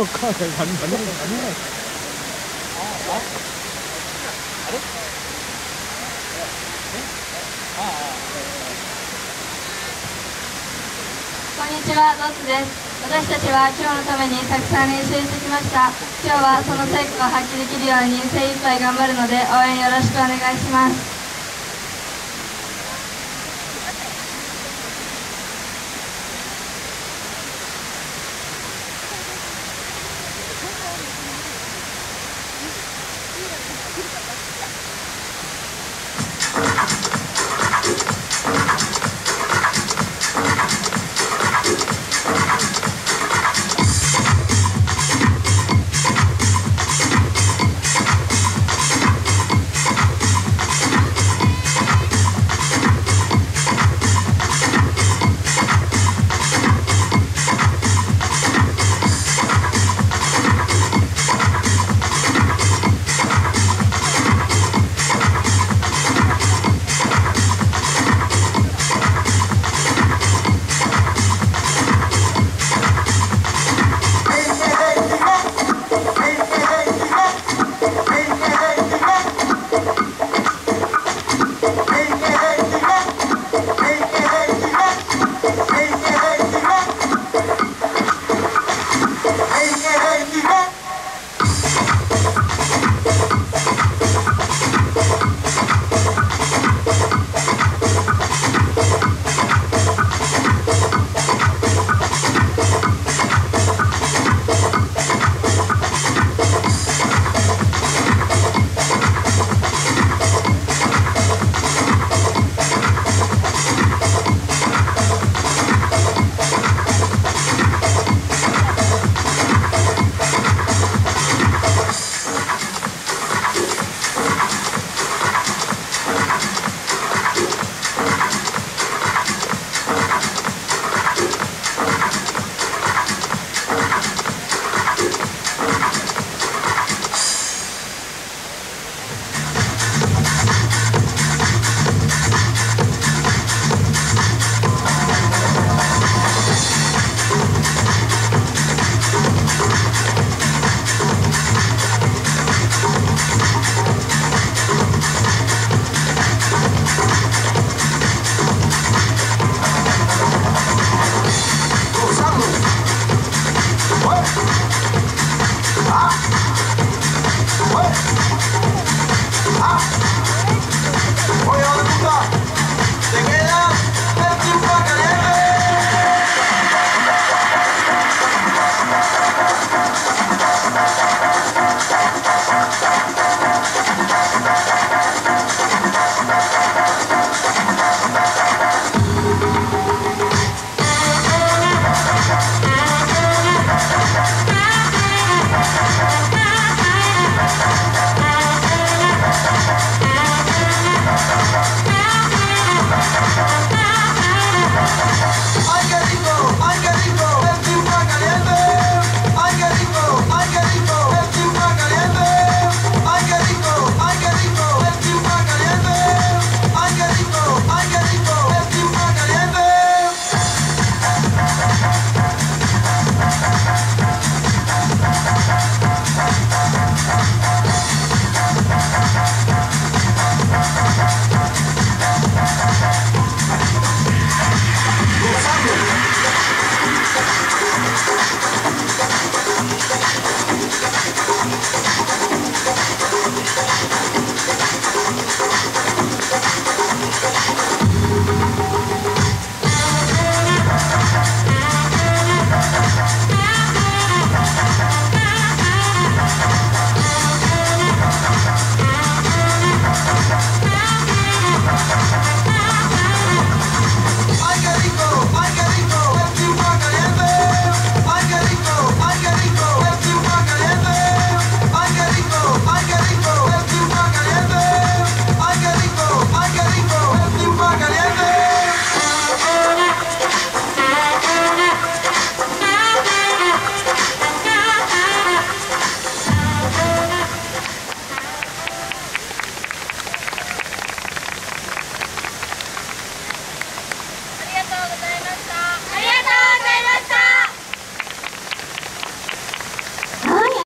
わかんない何何何何こんにちは、ロスです。私たちは今日のためにたくさん練習してきました。今日はその成果を発揮できるように精一杯頑張るので応援よろしくお願いします。Ah!